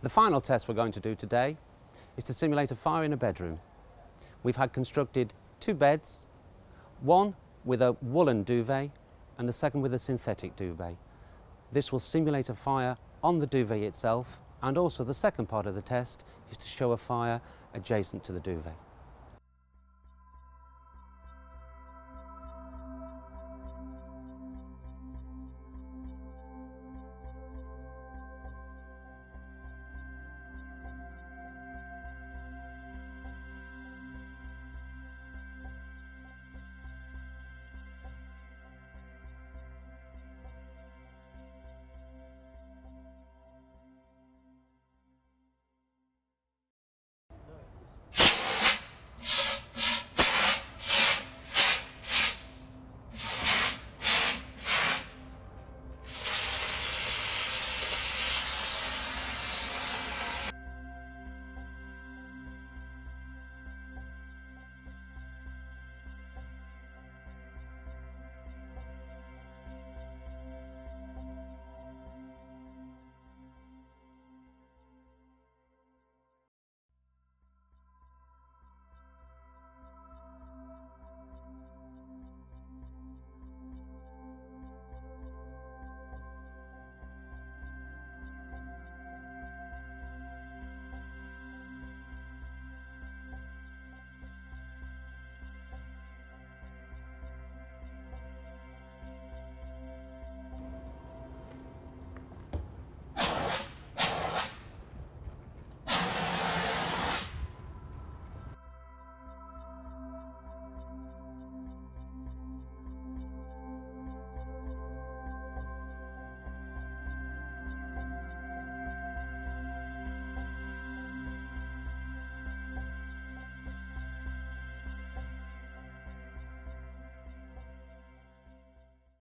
The final test we're going to do today is to simulate a fire in a bedroom. We've had constructed two beds, one with a woolen duvet and the second with a synthetic duvet. This will simulate a fire on the duvet itself and also the second part of the test is to show a fire adjacent to the duvet.